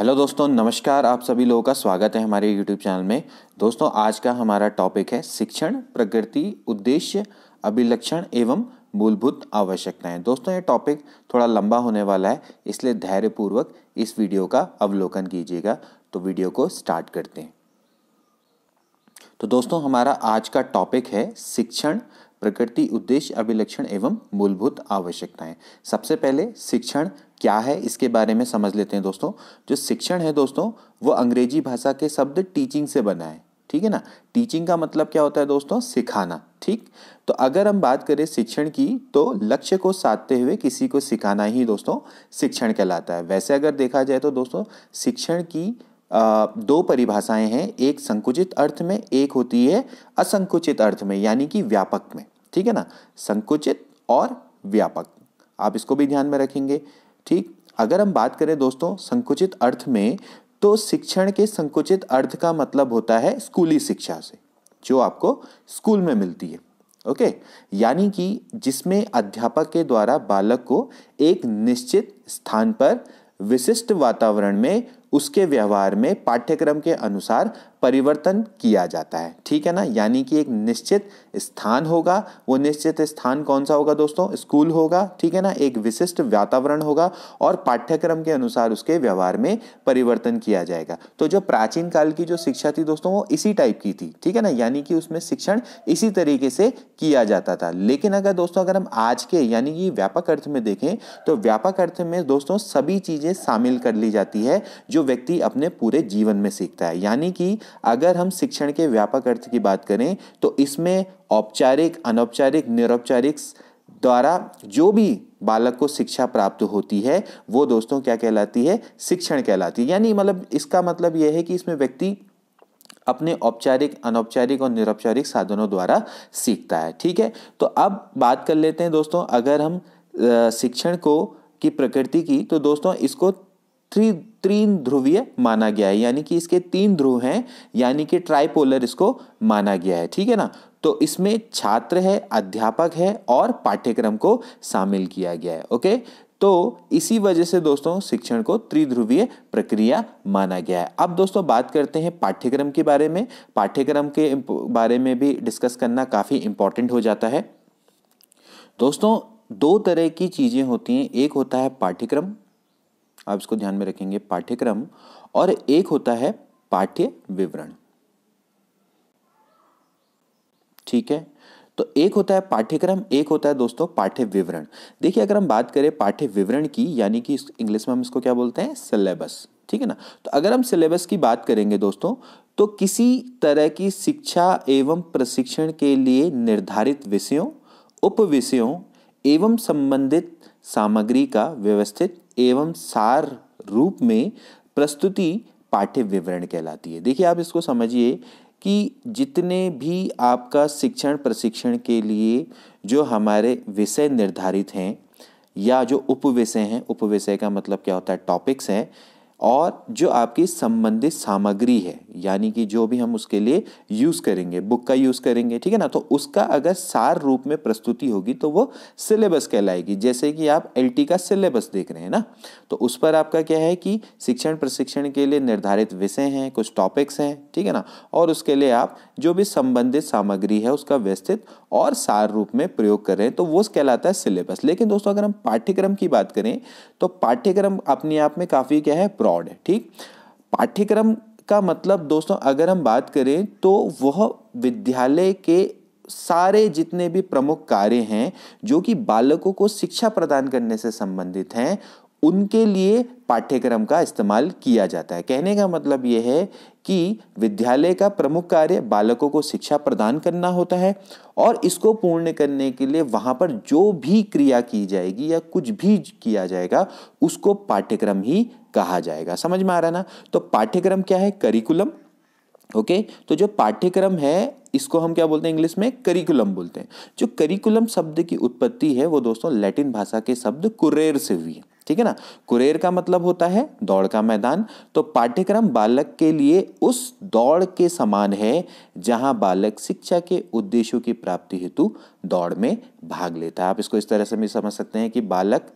Hello दोस्तों, नमस्कार, आप सभी लोगों का स्वागत है हमारे यूट्यूब चैनल में। दोस्तों, आज का हमारा टॉपिक है शिक्षण प्रकृति उद्देश्य, अभिलक्षण एवं मूलभूत आवश्यकताएँ। दोस्तों, ये टॉपिक थोड़ा लंबा होने वाला है, इसलिए धैर्यपूर्वक इस वीडियो का अवलोकन कीजिएगा। तो वीडियो को स्टार्ट करते हैं। तो दोस्तों, हमारा आज का टॉपिक है शिक्षण प्रकृति उद्देश्य अभिलक्षण एवं मूलभूत आवश्यकताएँ। सबसे पहले शिक्षण क्या है इसके बारे में समझ लेते हैं दोस्तों। जो शिक्षण है दोस्तों वो अंग्रेज़ी भाषा के शब्द टीचिंग से बना है। ठीक है ना? टीचिंग का मतलब क्या होता है दोस्तों? सिखाना। ठीक? तो अगर हम बात करें शिक्षण की तो लक्ष्य को साधते हुए किसी को सिखाना ही दोस्तों शिक्षण कहलाता है। वैसे अगर देखा जाए तो दोस्तों शिक्षण की आ, दो परिभाषाएँ हैं। एक संकुचित अर्थ में एक होती है असंकुचित अर्थ में यानी कि व्यापक में। ठीक है ना? संकुचित और व्यापक। आप इसको भी ध्यान में रखेंगे। ठीक? अगर हम बात करें दोस्तों, संकुचित अर्थ में तो शिक्षण के संकुचित अर्थ का मतलब होता है स्कूली शिक्षा से, जो आपको स्कूल में मिलती है। ओके? यानी कि जिसमें अध्यापक के द्वारा बालक को एक निश्चित स्थान पर विशिष्ट वातावरण में उसके व्यवहार में पाठ्यक्रम के अनुसार परिवर्तन किया जाता है। ठीक है ना? यानी कि एक निश्चित स्थान होगा। वो निश्चित स्थान कौन सा होगा दोस्तों? स्कूल होगा। ठीक है ना? एक विशिष्ट वातावरण होगा और पाठ्यक्रम के अनुसार उसके व्यवहार में परिवर्तन किया जाएगा। तो जो प्राचीन काल की जो शिक्षा थी दोस्तों, वो इसी टाइप की थी। ठीक है ना? यानी कि उसमें शिक्षण इसी तरीके से किया जाता था। लेकिन अगर दोस्तों, अगर हम आज के यानी कि व्यापक अर्थ में देखें तो व्यापक अर्थ में दोस्तों सभी चीज़ें शामिल कर ली जाती है, जो व्यक्ति अपने पूरे जीवन में सीखता है। यानी कि अगर हम शिक्षण के व्यापक अर्थ की बात करें तो इसमें औपचारिक, अनौपचारिक, निरौपचारिक द्वारा जो भी बालक को शिक्षा प्राप्त होती है, वो दोस्तों क्या कहलाती है? शिक्षण कहलाती है। यानी मतलब इसका मतलब यह है कि इसमें व्यक्ति अपने औपचारिक, अनौपचारिक और निरौपचारिक साधनों द्वारा सीखता है। ठीक है? तो अब बात कर लेते हैं दोस्तों, अगर हम शिक्षण को, की प्रकृति की तो दोस्तों इसको थ्री तीन ध्रुवीय माना गया है, यानी कि इसके तीन ध्रुव हैं, यानी कि ट्राइपोलर इसको माना गया है, ठीक है ना? तो इसमें छात्र है, अध्यापक है और पाठ्यक्रम को शामिल किया गया है, ओके? तो इसी वजह से दोस्तों शिक्षण को त्रिध्रुवीय प्रक्रिया माना गया है। अब दोस्तों बात करते हैं पाठ्यक्रम के बारे में। पाठ्यक्रम के बारे में भी डिस्कस करना काफ़ी इंपॉर्टेंट हो जाता है। दोस्तों दो तरह की चीज़ें होती हैं, एक होता है पाठ्यक्रम आप इसको ध्यान में रखेंगे, पाठ्यक्रम, और एक होता है पाठ्य विवरण। ठीक है? तो एक होता है पाठ्यक्रम, एक होता है दोस्तों पाठ्य विवरण। देखिए, अगर हम बात करें पाठ्य विवरण की, यानी कि इंग्लिश में हम इसको क्या बोलते हैं? सिलेबस। ठीक है ना? तो अगर हम सिलेबस की बात करेंगे दोस्तों तो किसी तरह की शिक्षा एवं प्रशिक्षण के लिए निर्धारित विषयों, उप विषयों एवं संबंधित सामग्री का व्यवस्थित एवं सार रूप में प्रस्तुति पाठ्य विवरण कहलाती है। देखिए, आप इसको समझिए कि जितने भी आपका शिक्षण प्रशिक्षण के लिए जो हमारे विषय निर्धारित हैं या जो उपविषय हैं, उपविषय का मतलब क्या होता है? टॉपिक्स हैं और जो आपकी संबंधित सामग्री है, यानी कि जो भी हम उसके लिए यूज़ करेंगे बुक का यूज़ करेंगे, ठीक है ना? तो उसका अगर सार रूप में प्रस्तुति होगी तो वो सिलेबस कहलाएगी। जैसे कि आप एलटी का सिलेबस देख रहे हैं ना? तो उस पर आपका क्या है कि शिक्षण प्रशिक्षण के लिए निर्धारित विषय हैं, कुछ टॉपिक्स हैं, ठीक है ना? और उसके लिए आप जो भी संबंधित सामग्री है, उसका व्यवस्थित और सार रूप में प्रयोग कर रहे हैं तो वो कहलाता है सिलेबस लेकिन दोस्तों, अगर हम पाठ्यक्रम की बात करें तो पाठ्यक्रम अपने आप में काफ़ी क्या है ब्रॉड है, ठीक? पाठ्यक्रम का मतलब दोस्तों, अगर हम बात करें तो वह विद्यालय के सारे जितने भी प्रमुख कार्य हैं, जो कि बालकों को शिक्षा प्रदान करने से संबंधित हैं, उनके लिए पाठ्यक्रम का इस्तेमाल किया जाता है। कहने का मतलब यह है कि विद्यालय का प्रमुख कार्य बालकों को शिक्षा प्रदान करना होता है और इसको पूर्ण करने के लिए वहाँ पर जो भी क्रिया की जाएगी या कुछ भी किया जाएगा, उसको पाठ्यक्रम ही कहा जाएगा। समझ में आ रहा है ना? तो पाठ्यक्रम क्या है? करिकुलम ओके तो जो पाठ्यक्रम है, इसको हम क्या बोलते हैं इंग्लिश में? करिकुलम बोलते हैं। जो करिकुलम शब्द की उत्पत्ति है, वो दोस्तों लैटिन भाषा के शब्द कुरेर से हुई है। ठीक है ना? कुरेर का मतलब होता है दौड़ का मैदान। तो पाठ्यक्रम बालक के लिए उस दौड़ के समान है, जहाँ बालक शिक्षा के उद्देश्यों की प्राप्ति हेतु दौड़ में भाग लेता है। आप इसको इस तरह से भी समझ सकते हैं कि बालक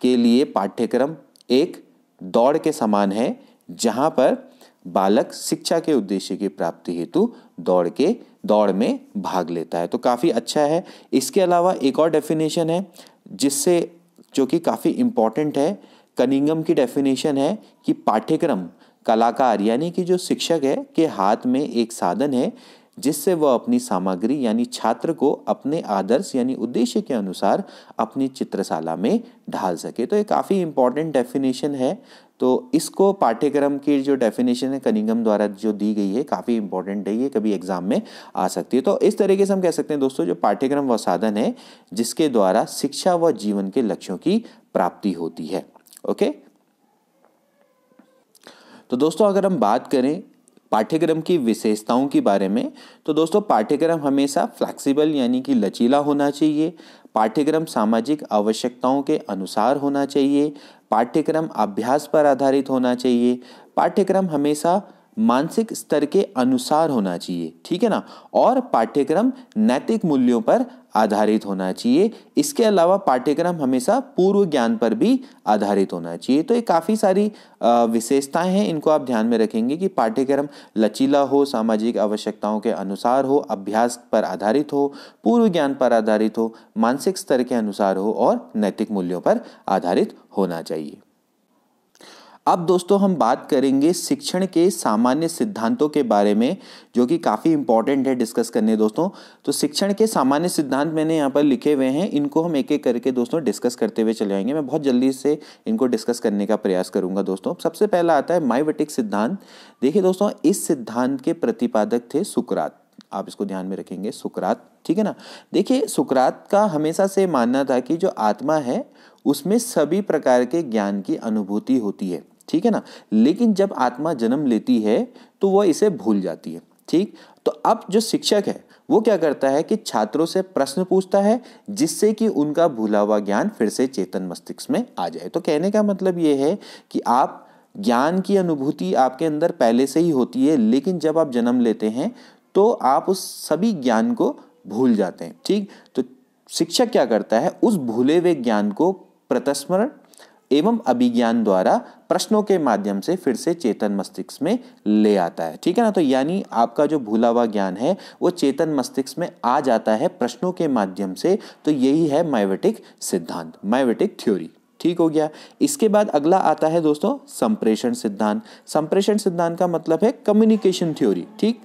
के लिए पाठ्यक्रम एक दौड़ के समान है, जहाँ पर बालक शिक्षा के उद्देश्य की प्राप्ति हेतु दौड़ के, दौड़ में भाग लेता है। तो काफ़ी अच्छा है। इसके अलावा एक और डेफिनेशन है, जिससे, जो कि काफ़ी इंपॉर्टेंट है, कनिंगम की डेफिनेशन है कि पाठ्यक्रम, कलाकार यानी कि जो शिक्षक है, के हाथ में एक साधन है जिससे वह अपनी सामग्री यानी छात्र को अपने आदर्श यानी उद्देश्य के अनुसार अपनी चित्रशाला में ढाल सके। तो ये काफ़ी इंपॉर्टेंट डेफिनेशन है। तो इसको पाठ्यक्रम की जो डेफिनेशन है कनिंगम द्वारा जो दी गई है, काफ़ी इंपॉर्टेंट है। ये कभी एग्ज़ाम में आ सकती है। तो इस तरीके से हम कह सकते हैं दोस्तों, जो पाठ्यक्रम व साधन है, जिसके द्वारा शिक्षा व जीवन के लक्ष्यों की प्राप्ति होती है। ओके? तो दोस्तों, अगर हम बात करें पाठ्यक्रम की विशेषताओं के बारे में तो दोस्तों पाठ्यक्रम हमेशा फ्लैक्सीबल यानी कि लचीला होना चाहिए। पाठ्यक्रम सामाजिक आवश्यकताओं के अनुसार होना चाहिए। पाठ्यक्रम अभ्यास पर आधारित होना चाहिए। पाठ्यक्रम हमेशा मानसिक स्तर के अनुसार होना चाहिए, ठीक है ना? और पाठ्यक्रम नैतिक मूल्यों पर आधारित होना चाहिए। इसके अलावा पाठ्यक्रम हमेशा पूर्व ज्ञान पर भी आधारित होना चाहिए। तो ये काफ़ी सारी विशेषताएँ हैं, इनको आप ध्यान में रखेंगे कि पाठ्यक्रम लचीला हो, सामाजिक आवश्यकताओं के अनुसार हो, अभ्यास पर आधारित हो, पूर्व ज्ञान पर आधारित हो, मानसिक स्तर के अनुसार हो और नैतिक मूल्यों पर आधारित होना चाहिए। अब दोस्तों हम बात करेंगे शिक्षण के सामान्य सिद्धांतों के बारे में, जो कि काफ़ी इंपॉर्टेंट है डिस्कस करने दोस्तों। तो शिक्षण के सामान्य सिद्धांत मैंने यहाँ पर लिखे हुए हैं, इनको हम एक एक करके दोस्तों डिस्कस करते हुए चले जाएँगे मैं बहुत जल्दी से इनको डिस्कस करने का प्रयास करूँगा दोस्तों। सबसे पहला आता है माइवेटिक सिद्धांत। देखिए दोस्तों, इस सिद्धांत के प्रतिपादक थे सुकरात। आप इसको ध्यान में रखेंगे, सुकरात। ठीक है ना? देखिए, सुकरात का हमेशा से मानना था कि जो आत्मा है, उसमें सभी प्रकार के ज्ञान की अनुभूति होती है। ठीक है ना? लेकिन जब आत्मा जन्म लेती है तो वह इसे भूल जाती है। ठीक? तो अब जो शिक्षक है, वो क्या करता है कि छात्रों से प्रश्न पूछता है, जिससे कि उनका भूला हुआ ज्ञान फिर से चेतन मस्तिष्क में आ जाए। तो कहने का मतलब ये है कि आप, ज्ञान की अनुभूति आपके अंदर पहले से ही होती है, लेकिन जब आप जन्म लेते हैं तो आप उस सभी ज्ञान को भूल जाते हैं। ठीक? तो शिक्षक क्या करता है, उस भूले हुए ज्ञान को प्रतस्मरण एवं अभिज्ञान द्वारा प्रश्नों के माध्यम से फिर से चेतन मस्तिष्क में ले आता है। ठीक है ना? तो यानी आपका जो भूला हुआ ज्ञान है, वो चेतन मस्तिष्क में आ जाता है प्रश्नों के माध्यम से। तो यही है माइवेटिक सिद्धांत माइवेटिक थ्योरी। ठीक हो गया? इसके बाद अगला आता है दोस्तों, संप्रेषण सिद्धांत। संप्रेषण सिद्धांत का मतलब है कम्युनिकेशन थ्योरी ठीक?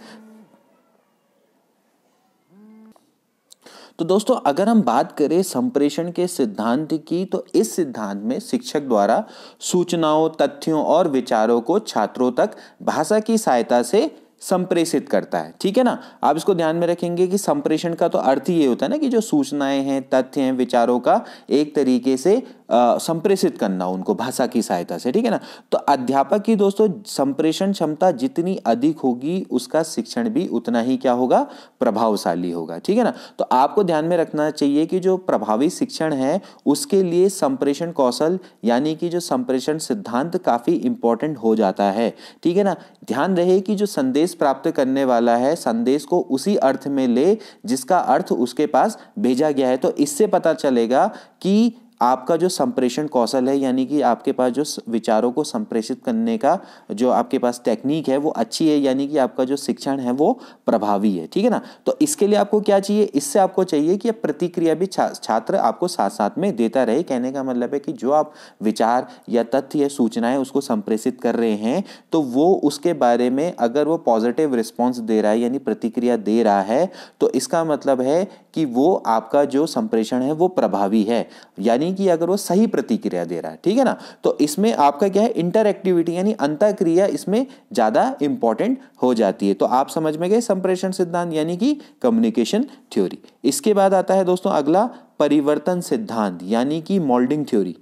तो दोस्तों, अगर हम बात करें संप्रेषण के सिद्धांत की तो इस सिद्धांत में शिक्षक द्वारा सूचनाओं, तथ्यों और विचारों को छात्रों तक भाषा की सहायता से संप्रेषित करता है। ठीक है ना? आप इसको ध्यान में रखेंगे कि संप्रेषण का तो अर्थ ही ये होता है ना कि जो सूचनाएँ हैं, तथ्य हैं, विचारों का एक तरीके से संप्रेषित करना उनको भाषा की सहायता से। ठीक है ना? तो अध्यापक की दोस्तों, संप्रेषण क्षमता जितनी अधिक होगी, उसका शिक्षण भी उतना ही क्या होगा? प्रभावशाली होगा। ठीक है ना? तो आपको ध्यान में रखना चाहिए कि जो प्रभावी शिक्षण है, उसके लिए संप्रेषण कौशल यानी कि जो संप्रेषण सिद्धांत काफ़ी इंपॉर्टेंट हो जाता है। ठीक है ना? ध्यान रहे कि जो संदेश प्राप्त करने वाला है, संदेश को उसी अर्थ में ले जिसका अर्थ उसके पास भेजा गया है। तो इससे पता चलेगा कि आपका जो संप्रेषण कौशल है यानी कि आपके पास जो विचारों को संप्रेषित करने का जो आपके पास टेक्निक है वो अच्छी है यानी कि आपका जो शिक्षण है वो प्रभावी है ठीक है ना? तो इसके लिए आपको क्या चाहिए? इससे आपको चाहिए कि प्रतिक्रिया भी छा, छात्र आपको साथ साथ में देता रहे। कहने का मतलब है कि जो आप विचार या तथ्य या सूचनाएँ उसको संप्रेषित कर रहे हैं तो वो उसके बारे में अगर वो पॉजिटिव रिस्पॉन्स दे रहा है यानी प्रतिक्रिया दे रहा है तो इसका मतलब है कि वो आपका जो संप्रेषण है वो प्रभावी है, यानी कि अगर वो सही प्रतिक्रिया दे रहा है, ठीक है ना? तो इसमें आपका क्या है? इंटर एक्टिविटी यानी अंत क्रिया इसमें ज़्यादा इंपॉर्टेंट हो जाती है। तो आप समझ में गए संप्रेषण सिद्धांत, यानी कि कम्युनिकेशन थ्योरी इसके बाद आता है दोस्तों अगला, परिवर्तन सिद्धांत, यानी कि मोल्डिंग थ्योरी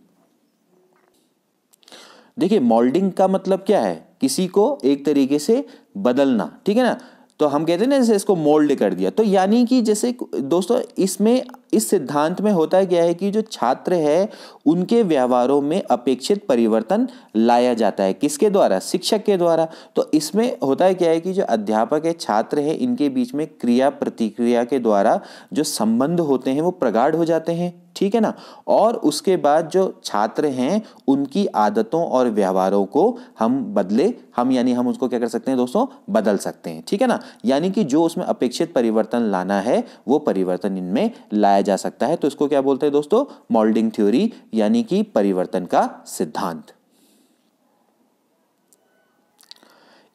देखिए मोल्डिंग का मतलब क्या है? किसी को एक तरीके से बदलना, ठीक है ना? तो हम कहते हैं ना, जैसे इसको मोल्ड कर दिया। तो यानी कि जैसे दोस्तों, इसमें, इस सिद्धांत में होता क्या है कि जो छात्र है, उनके व्यवहारों में अपेक्षित परिवर्तन लाया जाता है। किसके द्वारा? शिक्षक के द्वारा। तो इसमें होता है क्या है कि जो अध्यापक है, छात्र है, इनके बीच में क्रिया प्रतिक्रिया के द्वारा जो संबंध होते हैं, वो प्रगाढ़ हो जाते हैं। ठीक है ना? और उसके बाद जो छात्र हैं, उनकी आदतों और व्यवहारों को हम बदले, हम यानी हम उसको क्या कर सकते हैं दोस्तों? बदल सकते हैं, ठीक है ना? यानी कि जो उसमें अपेक्षित परिवर्तन लाना है, वो परिवर्तन इनमें लाया जा सकता है। तो इसको क्या बोलते हैं दोस्तों? मोल्डिंग थ्योरी यानी कि परिवर्तन का सिद्धांत।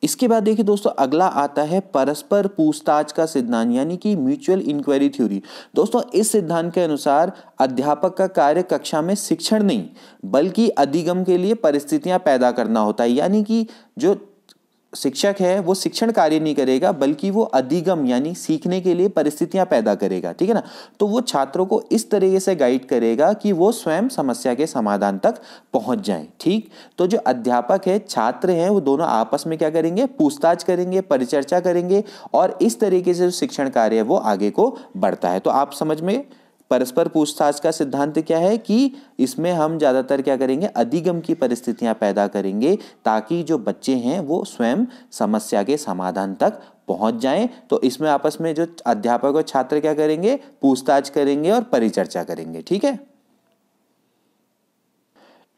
इसके बाद देखिए दोस्तों, अगला आता है परस्पर पूछताछ का सिद्धांत, यानी कि म्यूचुअल इंक्वायरी थ्योरी। दोस्तों, इस सिद्धांत के अनुसार अध्यापक का कार्य कक्षा में शिक्षण नहीं, बल्कि अधिगम के लिए परिस्थितियाँ पैदा करना होता है। यानी कि जो शिक्षक है, वो शिक्षण कार्य नहीं करेगा, बल्कि वो अधिगम, यानी सीखने के लिए परिस्थितियाँ पैदा करेगा, ठीक है ना? तो वो छात्रों को इस तरीके से गाइड करेगा कि वो स्वयं समस्या के समाधान तक पहुँच जाएँ, ठीक? तो जो अध्यापक है, छात्र हैं, वो दोनों आपस में क्या करेंगे? पूछताछ करेंगे, परिचर्चा करेंगे, और इस तरीके से जो शिक्षण कार्य है, वो आगे को बढ़ता है। तो आप समझ में परस्पर पूछताछ का सिद्धांत क्या है कि इसमें हम ज़्यादातर क्या करेंगे? अधिगम की परिस्थितियाँ पैदा करेंगे ताकि जो बच्चे हैं वो स्वयं समस्या के समाधान तक पहुँच जाएँ। तो इसमें आपस में जो अध्यापक और छात्र क्या करेंगे? पूछताछ करेंगे और परिचर्चा करेंगे, ठीक है?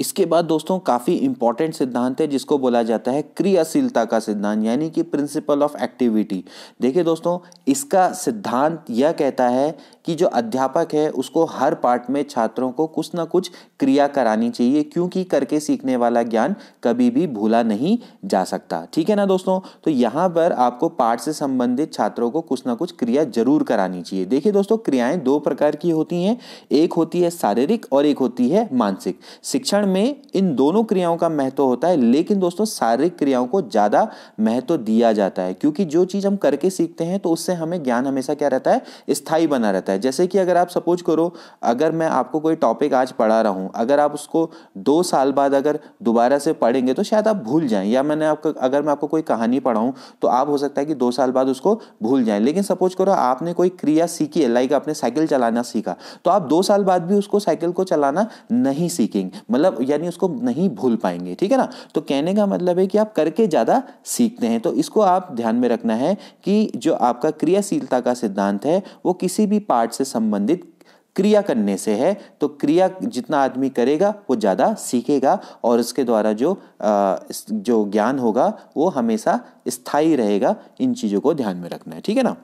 इसके बाद दोस्तों, काफ़ी इंपॉर्टेंट सिद्धांत है जिसको बोला जाता है क्रियाशीलता का सिद्धांत, यानी कि प्रिंसिपल ऑफ़ एक्टिविटी देखिए दोस्तों, इसका सिद्धांत यह कहता है कि जो अध्यापक है, उसको हर पार्ट में छात्रों को कुछ ना कुछ क्रिया करानी चाहिए, क्योंकि करके सीखने वाला ज्ञान कभी भी भूला नहीं जा सकता। ठीक है ना दोस्तों? तो यहाँ पर आपको पाठ से संबंधित छात्रों को कुछ ना कुछ क्रिया ज़रूर करानी चाहिए। देखिए दोस्तों, क्रियाएँ दो प्रकार की होती हैं, एक होती है शारीरिक और एक होती है मानसिक। शिक्षण में इन दोनों क्रियाओं का महत्व होता है, लेकिन दोस्तों शारीरिक क्रियाओं को ज़्यादा महत्व दिया जाता है, क्योंकि जो चीज़ हम करके सीखते हैं तो उससे हमें ज्ञान हमेशा क्या रहता है? स्थायी बना रहता है। जैसे कि अगर आप सपोज़ करो, अगर मैं आपको कोई टॉपिक आज पढ़ा रहा हूँ, अगर आप उसको दो साल बाद अगर दोबारा से पढ़ेंगे तो शायद आप भूल जाएँ, या मैंने आपको, अगर मैं आपको कोई कहानी पढ़ाऊँ तो आप हो सकता है कि दो साल बाद उसको भूल जाएँ। लेकिन सपोज़ करो, आपने कोई क्रिया सीखी है लाइक आपने साइकिल चलाना सीखा तो आप दो साल बाद भी उसको साइकिल को चलाना नहीं सीखेंगे। मतलब यानी उसको नहीं भूल पाएँगे ठीक है ना? तो कहने का मतलब है कि आप करके ज़्यादा सीखते हैं। तो इसको आप ध्यान में रखना है कि जो आपका क्रियाशीलता का सिद्धांत है वो किसी भी पार्ट से संबंधित क्रिया करने से है। तो क्रिया जितना आदमी करेगा वो ज़्यादा सीखेगा और उसके द्वारा जो आ, जो ज्ञान होगा वो हमेशा स्थायी रहेगा। इन चीज़ों को ध्यान में रखना है ठीक है ना?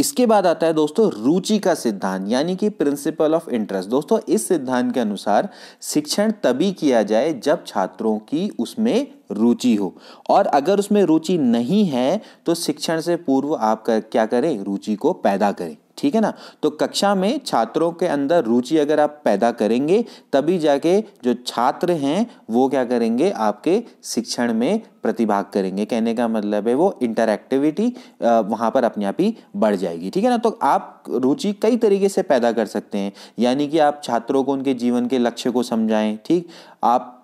इसके बाद आता है दोस्तों रुचि का सिद्धांत यानी कि प्रिंसिपल ऑफ़ इंटरेस्ट दोस्तों इस सिद्धांत के अनुसार शिक्षण तभी किया जाए जब छात्रों की उसमें रुचि हो। और अगर उसमें रुचि नहीं है तो शिक्षण से पूर्व आप कर, क्या करें? रुचि को पैदा करें। ठीक है ना? तो कक्षा में छात्रों के अंदर रुचि अगर आप पैदा करेंगे, तभी जाके जो छात्र हैं, वो क्या करेंगे? आपके शिक्षण में प्रतिभाग करेंगे। कहने का मतलब है वो इंटरएक्टिविटी वहाँ पर अपने आप ही बढ़ जाएगी। ठीक है ना? तो आप रुचि कई तरीके से पैदा कर सकते हैं। यानी कि आप छात्रों को, उनके जीवन के लक्ष्य को समझाएँ, ठीक? आप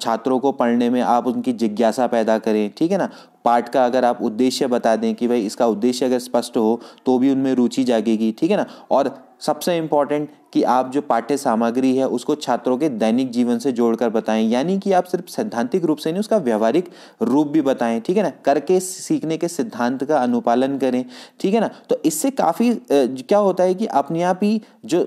छात्रों को पढ़ने में आप उनकी जिज्ञासा पैदा करें, ठीक है ना? पाठ का अगर आप उद्देश्य बता दें कि भाई इसका उद्देश्य अगर स्पष्ट हो तो भी उनमें रुचि जागेगी, ठीक है ना? और सबसे इंपॉर्टेंट कि आप जो पाठ्य सामग्री है, उसको छात्रों के दैनिक जीवन से जोड़कर बताएँ। यानी कि आप सिर्फ़ सैद्धांतिक रूप से नहीं, उसका व्यवहारिक रूप भी बताएँ, ठीक है ना? करके, सीखने के सिद्धांत का अनुपालन करें, ठीक है ना? तो इससे काफ़ी क्या होता है कि अपने आप ही जो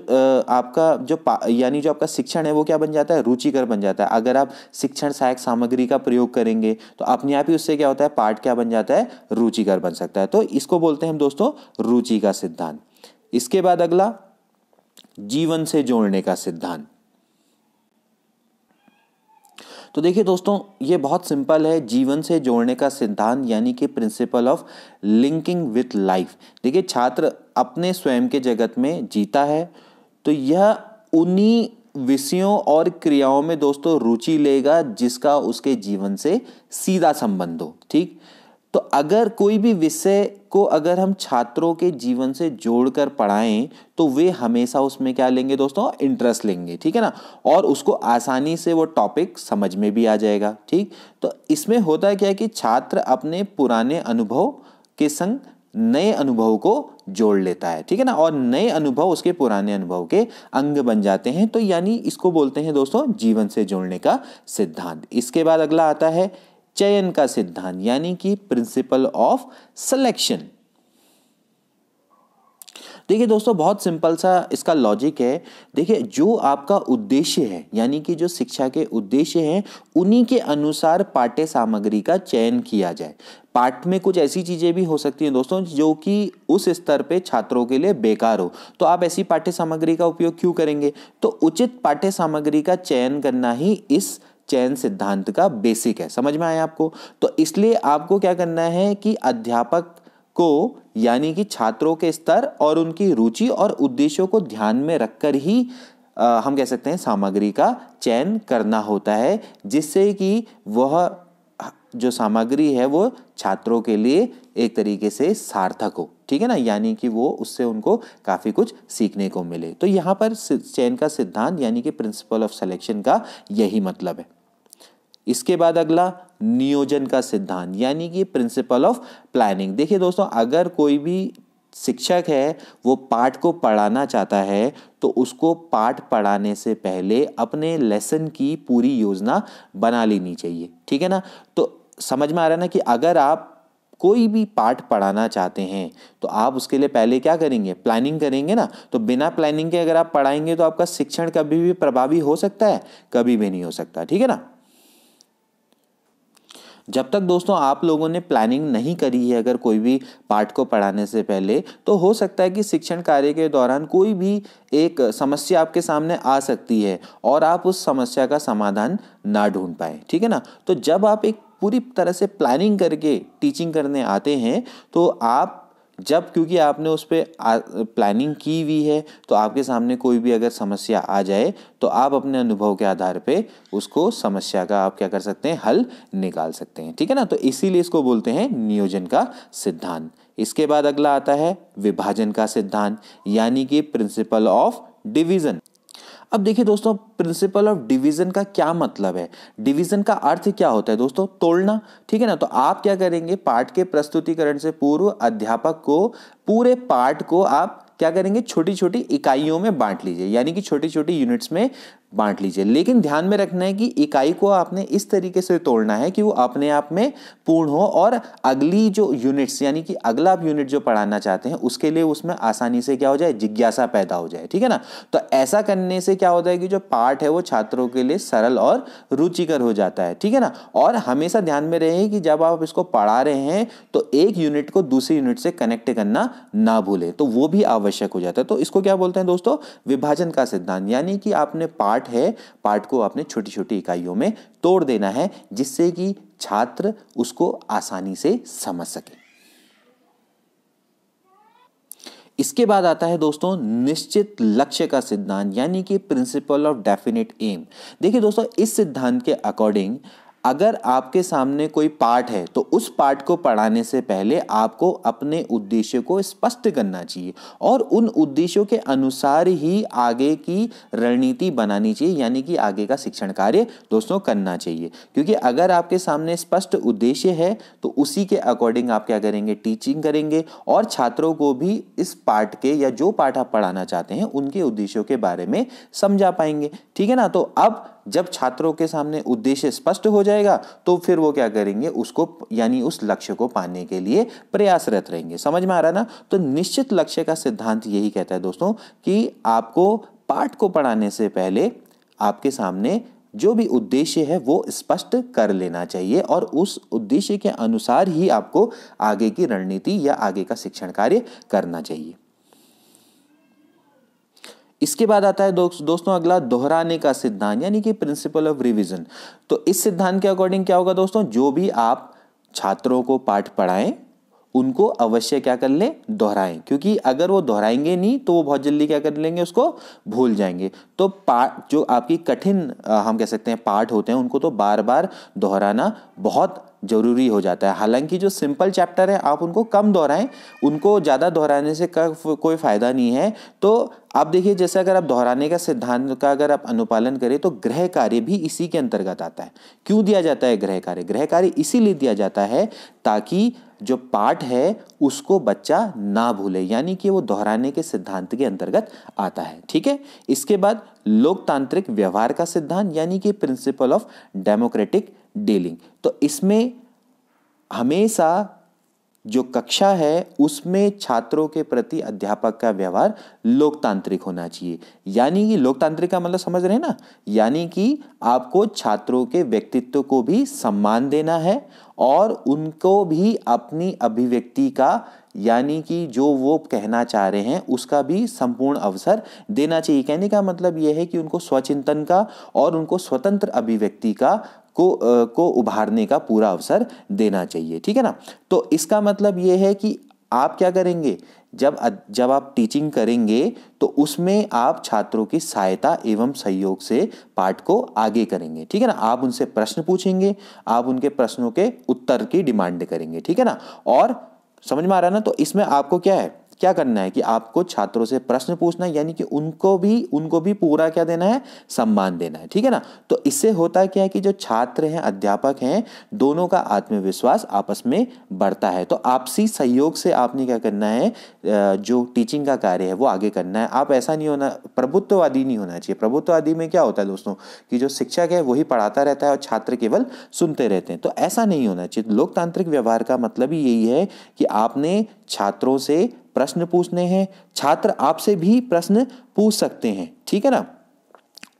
आपका जो यानी जो आपका शिक्षण है, वो क्या बन जाता है? रुचिकर बन जाता है। अगर आप शिक्षण सहायक सामग्री का प्रयोग करेंगे तो अपने आप ही उससे क्या होता है? पाठ क्या बन जाता है? रुचिकर बन सकता है। तो इसको बोलते हैं हम दोस्तों, रुचि का सिद्धांत। इसके बाद अगला जीवन से जोड़ने का सिद्धांत। तो देखिए दोस्तों, ये बहुत सिंपल है, जीवन से जोड़ने का सिद्धांत, यानी कि principle of linking with life देखिए, छात्र अपने स्वयं के जगत में जीता है तो यह उन्हीं विषयों और क्रियाओं में दोस्तों रुचि लेगा जिसका उसके जीवन से सीधा संबंध हो, ठीक? तो अगर कोई भी विषय को अगर हम छात्रों के जीवन से जोड़कर पढ़ाएँ तो वे हमेशा उसमें क्या लेंगे दोस्तों? इंटरेस्ट लेंगे, ठीक है ना? और उसको आसानी से वो टॉपिक समझ में भी आ जाएगा, ठीक? तो इसमें होता है क्या है कि छात्र अपने पुराने अनुभव के संग नए अनुभव को जोड़ लेता है, ठीक है ना? और नए अनुभव उसके पुराने अनुभव के अंग बन जाते हैं। तो यानी इसको बोलते हैं दोस्तों, जीवन से जोड़ने का सिद्धांत। इसके बाद अगला आता है चयन का सिद्धांत, यानी कि प्रिंसिपल ऑफ़ सिलेक्शन देखिए दोस्तों, बहुत सिंपल सा इसका लॉजिक है। देखिए, जो आपका उद्देश्य है, यानी कि जो शिक्षा के उद्देश्य हैं, उन्हीं के अनुसार पाठ्य सामग्री का चयन किया जाए। पाठ में कुछ ऐसी चीज़ें भी हो सकती हैं दोस्तों, जो कि उस स्तर पे छात्रों के लिए बेकार हो। तो आप ऐसी पाठ्य सामग्री का उपयोग क्यों करेंगे? तो उचित पाठ्य सामग्री का चयन करना ही इस चयन सिद्धांत का बेसिक है। समझ में आया आपको? तो इसलिए आपको क्या करना है कि अध्यापक को यानी कि छात्रों के स्तर और उनकी रुचि और उद्देश्यों को ध्यान में रखकर ही आ, हम कह सकते हैं सामग्री का चयन करना होता है जिससे कि वह जो सामग्री है वो छात्रों के लिए एक तरीके से सार्थक हो। ठीक है ना? यानी कि वो उससे उनको काफ़ी कुछ सीखने को मिले। तो यहाँ पर चयन का सिद्धांत यानी कि प्रिंसिपल ऑफ़ सिलेक्शन का यही मतलब है। इसके बाद अगला नियोजन का सिद्धांत, यानी कि प्रिंसिपल ऑफ़ प्लानिंग देखिए दोस्तों, अगर कोई भी शिक्षक है, वो पाठ को पढ़ाना चाहता है तो उसको पाठ पढ़ाने से पहले अपने लेसन की पूरी योजना बना लेनी चाहिए। ठीक है ना? तो समझ में आ रहा है ना कि अगर आप कोई भी पाठ पढ़ाना चाहते हैं तो आप उसके लिए पहले क्या करेंगे? प्लानिंग करेंगे ना? तो बिना प्लानिंग के अगर आप पढ़ाएँगे तो आपका शिक्षण कभी भी प्रभावी हो सकता है? कभी भी नहीं हो सकता। ठीक है ना? जब तक दोस्तों आप लोगों ने प्लानिंग नहीं करी है अगर कोई भी पार्ट को पढ़ाने से पहले तो हो सकता है कि शिक्षण कार्य के दौरान कोई भी एक समस्या आपके सामने आ सकती है और आप उस समस्या का समाधान ना ढूंढ पाए, ठीक है ना? तो जब आप एक पूरी तरह से प्लानिंग करके टीचिंग करने आते हैं तो आप जब क्योंकि आपने उस पर प्लानिंग की हुई है तो आपके सामने कोई भी अगर समस्या आ जाए तो आप अपने अनुभव के आधार पे उसको समस्या का आप क्या कर सकते हैं, हल निकाल सकते हैं। ठीक है ना? तो इसीलिए इसको बोलते हैं नियोजन का सिद्धांत। इसके बाद अगला आता है विभाजन का सिद्धांत, यानी कि प्रिंसिपल ऑफ़ डिवीज़न अब देखिए दोस्तों प्रिंसिपल ऑफ़ डिवीज़न का क्या मतलब है? डिवीज़न का अर्थ क्या होता है दोस्तों? तोड़ना, ठीक है ना? तो आप क्या करेंगे? पाठ के प्रस्तुतिकरण से पूर्व अध्यापक को, पूरे पाठ को आप क्या करेंगे? छोटी छोटी इकाइयों में बांट लीजिए। यानी कि छोटी छोटी यूनिट्स में बांट लीजिए। लेकिन ध्यान में रखना है कि इकाई को आपने इस तरीके से तोड़ना है कि वो अपने आप में पूर्ण हो और अगली जो यूनिट्स यानी कि अगला आप यूनिट जो पढ़ाना चाहते हैं, उसके लिए उसमें आसानी से क्या हो जाए, जिज्ञासा पैदा हो जाए, ठीक है ना? तो ऐसा करने से क्या होता है कि जो पाठ है वो छात्रों के लिए सरल और रुचिकर हो जाता है, ठीक है ना? और हमेशा ध्यान में रहे कि जब आप इसको पढ़ा रहे हैं तो एक यूनिट को दूसरी यूनिट से कनेक्ट करना ना भूलें तो वो भी आवश्यक हो जाता है। तो इसको क्या बोलते हैं दोस्तों? विभाजन का सिद्धांत, यानी कि आपने पाठ पार्ट है, पार्ट को आपने छोटी छोटी इकाइयों में तोड़ देना है, जिससे कि छात्र उसको आसानी से समझ सके। इसके बाद आता है दोस्तों, निश्चित लक्ष्य का सिद्धांत, यानी कि प्रिंसिपल ऑफ़ डेफिनेट एम देखिए दोस्तों, इस सिद्धांत के अकॉर्डिंग अगर आपके सामने कोई पाठ है तो उस पाठ को पढ़ाने से पहले आपको अपने उद्देश्य को स्पष्ट करना चाहिए और उन उद्देश्यों के अनुसार ही आगे की रणनीति बनानी चाहिए, यानी कि आगे का शिक्षण कार्य दोस्तों करना चाहिए। क्योंकि अगर आपके सामने स्पष्ट उद्देश्य है तो उसी के अकॉर्डिंग आप क्या करेंगे? टीचिंग करेंगे और छात्रों को भी इस पाठ के या जो पाठ आप पढ़ाना चाहते हैं, उनके उद्देश्यों के बारे में समझा पाएँगे। ठीक है ना? तो अब जब छात्रों के सामने उद्देश्य स्पष्ट हो जाएगा तो फिर वो क्या करेंगे? उसको, यानी उस लक्ष्य को पाने के लिए प्रयासरत रहेंगे। समझ में आ रहा ना? तो निश्चित लक्ष्य का सिद्धांत यही कहता है दोस्तों कि आपको पाठ को पढ़ाने से पहले आपके सामने जो भी उद्देश्य है, वो स्पष्ट कर लेना चाहिए और उस उद्देश्य के अनुसार ही आपको आगे की रणनीति या आगे का शिक्षण कार्य करना चाहिए। इसके बाद आता है दोस्त, दोस्तों अगला दोहराने का सिद्धांत यानी कि प्रिंसिपल ऑफ़ रिविजन तो इस सिद्धांत के अकॉर्डिंग क्या होगा दोस्तों? जो भी आप छात्रों को पाठ पढ़ाएँ उनको अवश्य क्या कर लें? दोहराएँ। क्योंकि अगर वो दोहराएँगे नहीं तो वो बहुत जल्दी क्या कर लेंगे? उसको भूल जाएँगे। तो पाठ जो आपकी कठिन हम कह सकते हैं पाठ होते हैं उनको तो बार बार दोहराना बहुत ज़रूरी हो जाता है। हालाँकि जो सिंपल चैप्टर है, आप उनको कम दोहराएँ, उनको ज़्यादा दोहराने से कोई फ़ायदा नहीं है। तो आप देखिए, जैसे अगर आप दोहराने का सिद्धांत का अगर आप अनुपालन करें तो गृह कार्य भी इसी के अंतर्गत आता है। क्यों दिया जाता है गृह कार्य? गृह कार्य इसीलिए दिया जाता है ताकि जो पाठ है, उसको बच्चा ना भूले, यानी कि वो दोहराने के सिद्धांत के अंतर्गत आता है। ठीक है? इसके बाद लोकतांत्रिक व्यवहार का सिद्धांत, यानी कि प्रिंसिपल ऑफ़ डेमोक्रेटिक डीलिंग तो इसमें हमेशा जो कक्षा है, उसमें छात्रों के प्रति अध्यापक का व्यवहार लोकतांत्रिक होना चाहिए। यानी कि लोकतांत्रिक का मतलब समझ रहे हैं ना? यानी कि आपको छात्रों के व्यक्तित्व को भी सम्मान देना है और उनको भी अपनी अभिव्यक्ति का, यानी कि जो वो कहना चाह रहे हैं, उसका भी संपूर्ण अवसर देना चाहिए। कहने का मतलब यह है कि उनको स्वचिंतन का और उनको स्वतंत्र अभिव्यक्ति का को को उभारने का पूरा अवसर देना चाहिए, ठीक है ना? तो इसका मतलब ये है कि आप क्या करेंगे? जब जब आप टीचिंग करेंगे तो उसमें आप छात्रों की सहायता एवं सहयोग से पाठ को आगे करेंगे, ठीक है ना? आप उनसे प्रश्न पूछेंगे, आप उनके प्रश्नों के उत्तर की डिमांड करेंगे, ठीक है ना? और समझ में आ रहा है ना? तो इसमें आपको क्या है? क्या करना है कि आपको छात्रों से प्रश्न पूछना यानी कि उनको भी उनको भी पूरा क्या देना है? सम्मान देना है, ठीक है ना? तो इससे होता क्या है कि जो छात्र हैं, अध्यापक हैं, दोनों का आत्मविश्वास आपस में बढ़ता है। तो आपसी सहयोग से आपने क्या करना है जो टीचिंग का कार्य है, वो आगे करना है। आप ऐसा नहीं होना, प्रभुत्ववादी नहीं होना चाहिए। प्रभुत्ववादी में क्या होता है दोस्तों कि जो शिक्षक है, वही पढ़ाता रहता है और छात्र केवल सुनते रहते हैं। तो ऐसा नहीं होना चाहिए। लोकतांत्रिक व्यवहार का मतलब ही यही है कि आपने छात्रों से प्रश्न पूछने हैं छात्र आपसे भी प्रश्न पूछ सकते हैं ठीक है ना?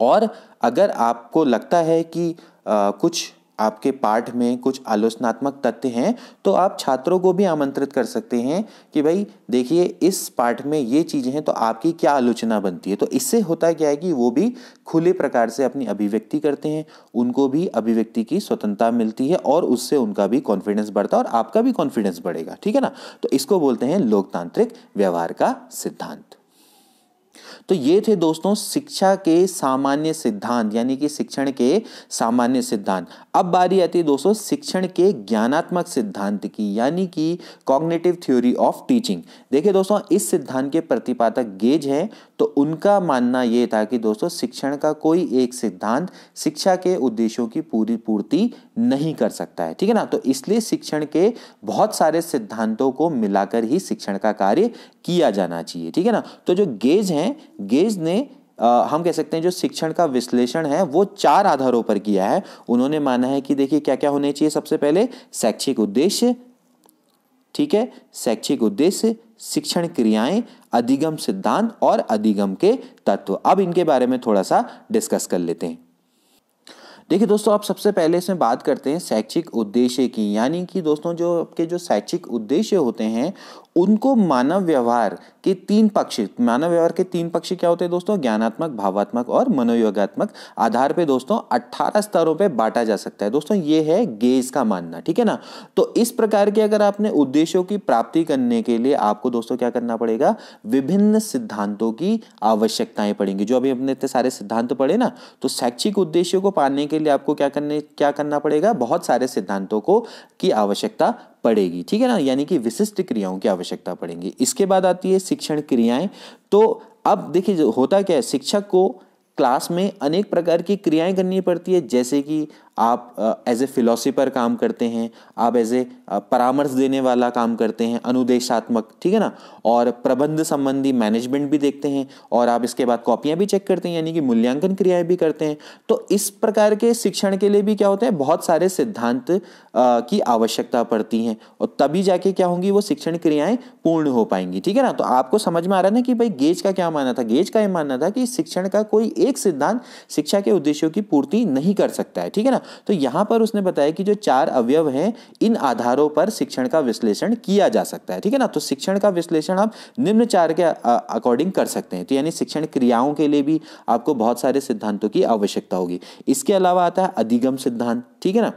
और अगर आपको लगता है कि आ, कुछ आपके पाठ में कुछ आलोचनात्मक तथ्य हैं तो आप छात्रों को भी आमंत्रित कर सकते हैं कि भाई, देखिए, इस पाठ में ये चीज़ें हैं तो आपकी क्या आलोचना बनती है? तो इससे होता क्या है कि वो भी खुले प्रकार से अपनी अभिव्यक्ति करते हैं, उनको भी अभिव्यक्ति की स्वतंत्रता मिलती है और उससे उनका भी कॉन्फिडेंस बढ़ता है और आपका भी कॉन्फिडेंस बढ़ेगा, ठीक है ना? तो इसको बोलते हैं लोकतांत्रिक व्यवहार का सिद्धांत। तो ये थे दोस्तों, शिक्षा के सामान्य सिद्धांत, यानी कि शिक्षण के सामान्य सिद्धांत। अब बारी आती है दोस्तों शिक्षण के ज्ञानात्मक सिद्धांत की, यानी कि कॉग्निटिव थ्योरी ऑफ़ टीचिंग देखिए दोस्तों, इस सिद्धांत के प्रतिपादक गेज हैं तो उनका मानना यह था कि दोस्तों शिक्षण का कोई एक सिद्धांत शिक्षा के उद्देश्यों की पूरी पूर्ति नहीं कर सकता है, ठीक है ना? तो इसलिए शिक्षण के बहुत सारे सिद्धांतों को मिलाकर ही शिक्षण का कार्य किया जाना चाहिए, ठीक है ना? तो जो गेज हैं, गेज ने हम कह सकते हैं जो शिक्षण का विश्लेषण है, वो चार आधारों पर किया है। उन्होंने माना है कि देखिए क्या क्या होने चाहिए सबसे पहले? शैक्षिक उद्देश्य, ठीक है? शैक्षिक उद्देश्य, शिक्षण क्रियाएँ, अधिगम सिद्धांत और अधिगम के तत्व। अब इनके बारे में थोड़ा सा डिस्कस कर लेते हैं। देखिए दोस्तों आप सबसे पहले इसमें बात करते हैं शैक्षिक उद्देश्य की। यानी कि दोस्तों, जो आपके जो शैक्षिक उद्देश्य होते हैं उनको मानव व्यवहार के तीन पक्ष, मानव व्यवहार के तीन पक्ष क्या होते हैं दोस्तों? ज्ञानात्मक, भावात्मक और मनोयोगात्मक आधार पे दोस्तों 18 स्तरों पे बांटा जा सकता है। दोस्तों, ये है गेज का मानना, ठीक है ना? तो इस प्रकार के अगर आपने उद्देश्यों की प्राप्ति करने के लिए आपको दोस्तों क्या करना पड़ेगा? विभिन्न सिद्धांतों की आवश्यकताएँ पड़ेंगी। जो अभी अपने इतने सारे सिद्धांत पढ़े ना तो शैक्षिक उद्देश्यों को पाने के लिए आपको क्या करने, क्या करना पड़ेगा? बहुत सारे सिद्धांतों को, की आवश्यकता पड़ेगी, ठीक है ना? यानी कि विशिष्ट क्रियाओं की आवश्यकता पड़ेगी। इसके बाद आती है शिक्षण क्रियाएँ। तो अब देखिए होता क्या है, शिक्षक को क्लास में अनेक प्रकार की क्रियाएँ करनी पड़ती है, जैसे कि आप एज ए फिलोसफर काम करते हैं, आप एज ए परामर्श देने वाला काम करते हैं, अनुदेशात्मक, ठीक है ना? और प्रबंध संबंधी मैनेजमेंट भी देखते हैं, और आप इसके बाद कॉपियाँ भी चेक करते हैं, यानी कि मूल्यांकन क्रियाएँ भी करते हैं। तो इस प्रकार के शिक्षण के लिए भी क्या होते हैं? बहुत सारे सिद्धांत की आवश्यकता पड़ती हैं, और तभी जाके क्या होंगी? वो शिक्षण क्रियाएँ पूर्ण हो पाएँगी, ठीक है ना? तो आपको समझ में आ रहा है ना कि भाई गेज का क्या मानना था? गेज का ये मानना था कि शिक्षण का कोई एक सिद्धांत शिक्षा के उद्देश्यों की पूर्ति नहीं कर सकता है, ठीक है ना? तो यहाँ पर उसने बताया कि जो चार अवयव हैं, इन आधारों पर शिक्षण का विश्लेषण किया जा सकता है। ठीक है ना? तो शिक्षण का विश्लेषण आप निम्न चार के अकॉर्डिंग कर सकते हैं। तो यानी शिक्षण क्रियाओं के लिए भी आपको बहुत सारे सिद्धांतों की आवश्यकता होगी। इसके अलावा आता है अधिगम सिद्धांत। ठीक है ना?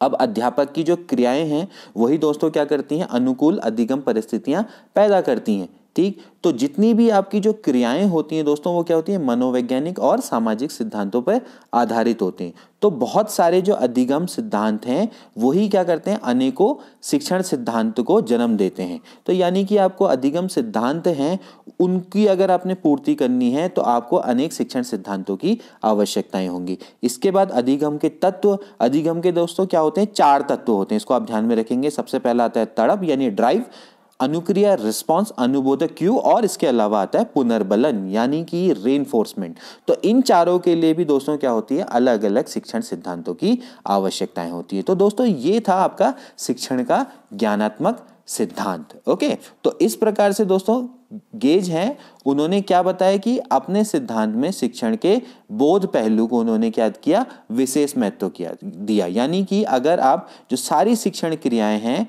अब अध्यापक की जो क्रियाएँ हैं, वही दोस्तों क्या करती हैं? अनुकूल अधिगम परिस्थितियाँ पैदा करती हैं। ठीक तो जितनी भी आपकी जो क्रियाएँ होती हैं दोस्तों, वो क्या होती हैं? मनोवैज्ञानिक और सामाजिक सिद्धांतों पर आधारित होते हैं। तो बहुत सारे जो अधिगम सिद्धांत हैं, वही क्या करते हैं? अनेकों शिक्षण सिद्धांत को जन्म देते हैं। तो यानी कि आपको अधिगम सिद्धांत हैं, उनकी अगर आपने पूर्ति करनी है तो आपको अनेक शिक्षण सिद्धांतों की आवश्यकताएँ होंगी। इसके बाद अधिगम के तत्व, अधिगम के दोस्तों क्या होते हैं? चार तत्व होते हैं। इसको आप ध्यान में रखेंगे। सबसे पहला आता है तड़प, यानी ड्राइव अनुक्रिया रिस्पॉन्स अनुबोधक क्यू और इसके अलावा आता है पुनर्बलन, यानी कि रेनफोर्समेंट तो इन चारों के लिए भी दोस्तों क्या होती है? अलग अलग शिक्षण सिद्धांतों की आवश्यकताएँ होती है। तो दोस्तों, ये था आपका शिक्षण का ज्ञानात्मक सिद्धांत, ओके? तो इस प्रकार से दोस्तों, गेज हैं। उन्होंने क्या बताया कि अपने सिद्धांत में शिक्षण के बोध पहलू को उन्होंने क्या किया? विशेष महत्व किया, दिया। यानी कि अगर आप जो सारी शिक्षण क्रियाएँ हैं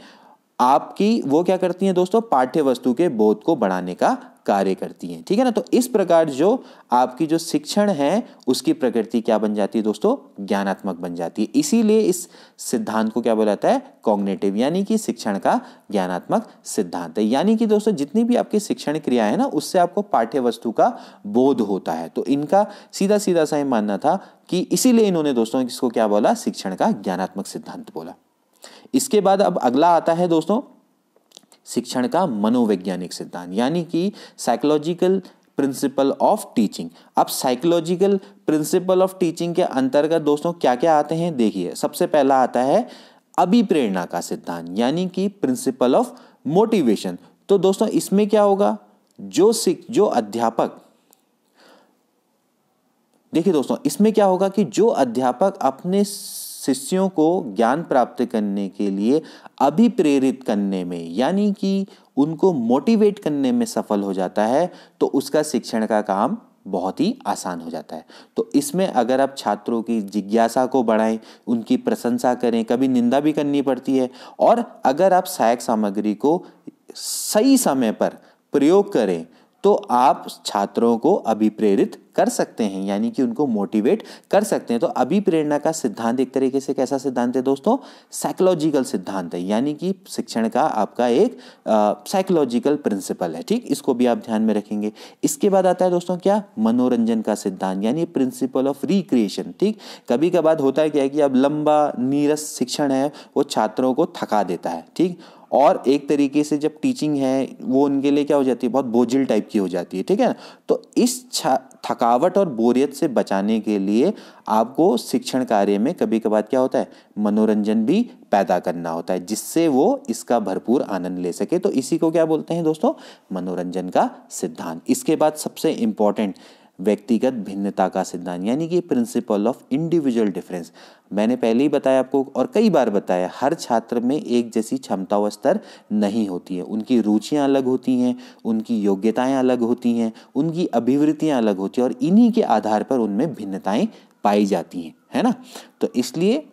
आपकी वो क्या करती हैं दोस्तों? पाठ्य वस्तु के बोध को बढ़ाने का कार्य करती हैं। ठीक है ना? तो इस प्रकार जो आपकी जो शिक्षण है, उसकी प्रकृति क्या बन जाती है दोस्तों? ज्ञानात्मक बन जाती है। इसीलिए इस सिद्धांत को क्या बोला जाता है? कॉग्नेटिव, यानी कि शिक्षण का ज्ञानात्मक सिद्धांत है। यानी कि दोस्तों, जितनी भी आपकी शिक्षण क्रिया है ना, उससे आपको पाठ्य वस्तु का बोध होता है। तो इनका सीधा सीधा सा मानना था कि इसीलिए इन्होंने दोस्तों इसको क्या बोला? शिक्षण का ज्ञानात्मक सिद्धांत बोला। इसके बाद अब अगला आता है दोस्तों, शिक्षण का मनोवैज्ञानिक सिद्धांत, यानी कि साइकोलॉजिकल प्रिंसिपल ऑफ़ टीचिंग अब साइकोलॉजिकल प्रिंसिपल ऑफ़ टीचिंग के अंतर्गत दोस्तों क्या क्या आते हैं? देखिए, सबसे पहला आता है अभिप्रेरणा का सिद्धांत, यानी कि प्रिंसिपल ऑफ़ मोटिवेशन तो दोस्तों, इसमें क्या होगा? जो सिख, जो अध्यापक, देखिए दोस्तों, इसमें क्या होगा कि जो अध्यापक अपने शिष्यों को ज्ञान प्राप्त करने के लिए अभिप्रेरित करने में, यानी कि उनको मोटिवेट करने में सफल हो जाता है तो उसका शिक्षण का काम बहुत ही आसान हो जाता है। तो इसमें अगर आप छात्रों की जिज्ञासा को बढ़ाएँ, उनकी प्रशंसा करें, कभी निंदा भी करनी पड़ती है, और अगर आप सहायक सामग्री को सही समय पर प्रयोग करें तो आप छात्रों को अभिप्रेरित कर सकते हैं, यानी कि उनको मोटिवेट कर सकते हैं। तो अभिप्रेरणा का सिद्धांत एक तरीके से कैसा सिद्धांत है दोस्तों? साइकोलॉजिकल सिद्धांत है, यानी कि शिक्षण का आपका एक साइकोलॉजिकल प्रिंसिपल है, ठीक? इसको भी आप ध्यान में रखेंगे। इसके बाद आता है दोस्तों क्या? मनोरंजन का सिद्धांत, यानी प्रिंसिपल ऑफ़ रिक्रिएशन ठीक? कभी कभार होता है क्या है कि अब लंबा, नीरस शिक्षण है, वो छात्रों को थका देता है, ठीक? और एक तरीके से जब टीचिंग है, वो उनके लिए क्या हो जाती है? बहुत बोझिल टाइप की हो जाती है, ठीक है ना? तो इस थकावट और बोरियत से बचाने के लिए आपको शिक्षण कार्य में कभी कभार क्या होता है? मनोरंजन भी पैदा करना होता है, जिससे वो इसका भरपूर आनंद ले सके। तो इसी को क्या बोलते हैं दोस्तों? मनोरंजन का सिद्धांत। इसके बाद सबसे इंपॉर्टेंट व्यक्तिगत भिन्नता का सिद्धांत, यानी कि प्रिंसिपल ऑफ़ इंडिविजुअल डिफरेंस मैंने पहले ही बताया आपको और कई बार बताया, हर छात्र में एक जैसी क्षमता व स्तर नहीं होती है। उनकी रुचियाँ अलग होती हैं, उनकी योग्यताएँ अलग होती हैं, उनकी अभिवृत्तियाँ अलग होती हैं और इन्हीं के आधार पर उनमें भिन्नताएँ पाई जाती हैं, है ना? तो इसलिए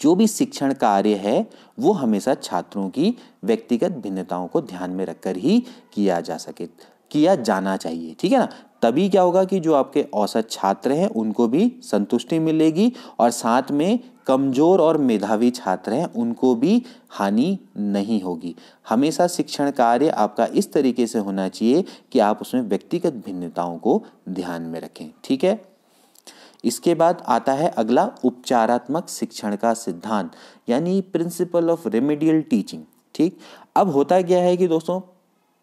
जो भी शिक्षण कार्य है, वो हमेशा छात्रों की व्यक्तिगत भिन्नताओं को ध्यान में रखकर ही किया जा सके, किया जाना चाहिए, ठीक है ना? तभी क्या होगा कि जो आपके औसत छात्र हैं, उनको भी संतुष्टि मिलेगी और साथ में कमज़ोर और मेधावी छात्र हैं, उनको भी हानि नहीं होगी। हमेशा शिक्षण कार्य आपका इस तरीके से होना चाहिए कि आप उसमें व्यक्तिगत भिन्नताओं को ध्यान में रखें, ठीक है? इसके बाद आता है अगला, उपचारात्मक शिक्षण का सिद्धांत, यानी प्रिंसिपल ऑफ़ रेमेडियल टीचिंग ठीक? अब होता क्या है कि दोस्तों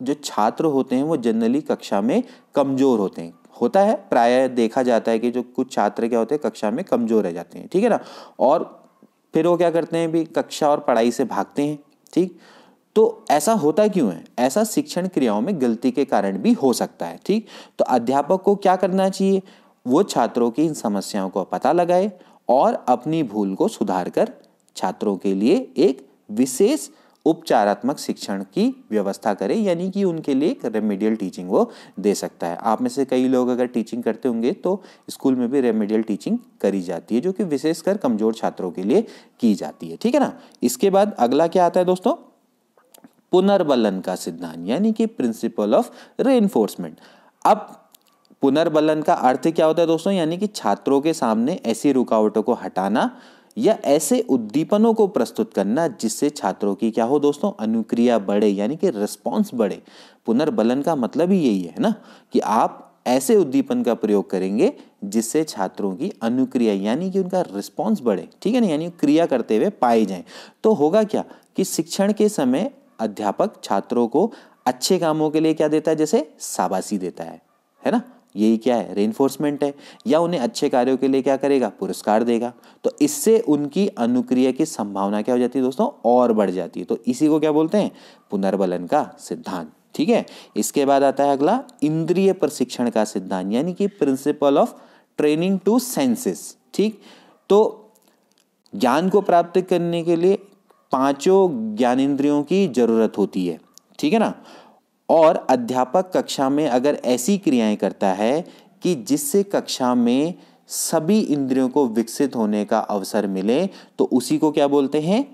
जो छात्र होते हैं वो जनरली कक्षा में कमज़ोर होते हैं। होता है, प्राय देखा जाता है कि जो कुछ छात्र क्या होते हैं, कक्षा में कमज़ोर रह जाते हैं, ठीक है ना? और फिर वो क्या करते हैं, भी कक्षा और पढ़ाई से भागते हैं, ठीक? तो ऐसा होता क्यों है? ऐसा शिक्षण क्रियाओं में गलती के कारण भी हो सकता है, ठीक? तो अध्यापक को क्या करना चाहिए? वो छात्रों की इन समस्याओं को पता लगाए और अपनी भूल को सुधार कर छात्रों के लिए एक विशेष उपचारात्मक शिक्षण की व्यवस्था करें, यानी कि उनके लिए एक रेमेडियल टीचिंग वो दे सकता है। आप में से कई लोग अगर टीचिंग करते होंगे तो स्कूल में भी रेमेडियल टीचिंग करी जाती है, जो कि विशेषकर कमज़ोर छात्रों के लिए की जाती है। ठीक है ना? इसके बाद अगला क्या आता है दोस्तों? पुनर्बलन का सिद्धांत, यानी कि प्रिंसिपल ऑफ़ रे अब पुनर्बलन का अर्थ क्या होता है दोस्तों? यानी कि छात्रों के सामने ऐसी रुकावटों को हटाना या ऐसे उद्दीपनों को प्रस्तुत करना जिससे छात्रों की क्या हो दोस्तों, अनुक्रिया बढ़े, यानी कि रिस्पॉन्स बढ़े। पुनर्बलन का मतलब ही यही है ना, कि आप ऐसे उद्दीपन का प्रयोग करेंगे जिससे छात्रों की अनुक्रिया, यानी कि उनका रिस्पॉन्स बढ़े। ठीक है ना? यानी क्रिया करते हुए पाए जाएँ। तो होगा क्या कि शिक्षण के समय अध्यापक छात्रों को अच्छे कामों के लिए क्या देता है? जैसे शाबाशी देता है। है ना? यही क्या है? रेनफोर्समेंट है। या उन्हें अच्छे कार्यों के लिए क्या करेगा? पुरस्कार देगा। तो इससे उनकी अनुक्रिया की संभावना क्या हो जाती है दोस्तों? और बढ़ जाती है। तो इसी को क्या बोलते हैं? पुनर्बलन का सिद्धांत। ठीक है? इसके बाद आता है अगला, इंद्रिय प्रशिक्षण का सिद्धांत, यानी कि principle of training to senses ठीक? तो ज्ञान को प्राप्त करने के लिए पाँचों ज्ञानेंद्रियों की ज़रूरत होती है। ठीक है ना? और अध्यापक कक्षा में अगर ऐसी क्रियाएँ करता है कि जिससे कक्षा में सभी इंद्रियों को विकसित होने का अवसर मिले तो उसी को क्या बोलते हैं?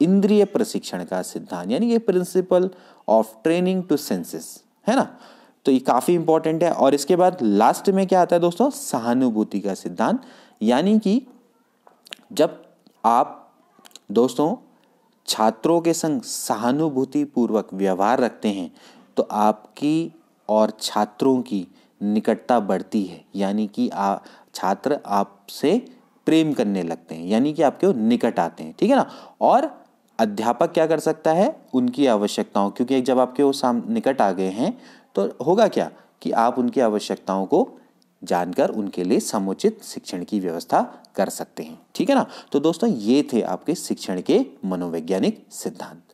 इंद्रिय प्रशिक्षण का सिद्धांत, यानी कि principle of training to senses है ना? तो ये काफ़ी इंपॉर्टेंट है। और इसके बाद लास्ट में क्या आता है दोस्तों? सहानुभूति का सिद्धांत, यानी कि जब आप दोस्तों छात्रों के संग सहानुभूति पूर्वक व्यवहार रखते हैं तो आपकी और छात्रों की निकटता बढ़ती है। यानी कि आ, छात्र आपसे प्रेम करने लगते हैं, यानी कि आपके निकट आते हैं, ठीक है ना? और अध्यापक क्या कर सकता है? उनकी आवश्यकताओं, क्योंकि जब आपके वो साम, निकट आ गए हैं तो होगा क्या कि आप उनकी आवश्यकताओं को जानकर उनके लिए समुचित शिक्षण की व्यवस्था कर सकते हैं, ठीक है ना? तो दोस्तों, ये थे आपके शिक्षण के मनोवैज्ञानिक सिद्धांत।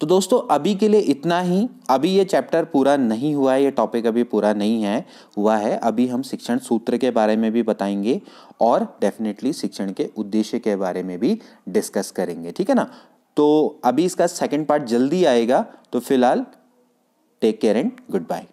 तो दोस्तों, अभी के लिए इतना ही। अभी ये चैप्टर पूरा नहीं हुआ है, ये टॉपिक अभी पूरा नहीं है, हुआ है। अभी हम शिक्षण सूत्र के बारे में भी बताएँगे और डेफिनेटली शिक्षण के उद्देश्य के बारे में भी डिस्कस करेंगे, ठीक है ना? तो अभी इसका सेकेंड पार्ट जल्दी आएगा तो फ़िलहाल take care and good bye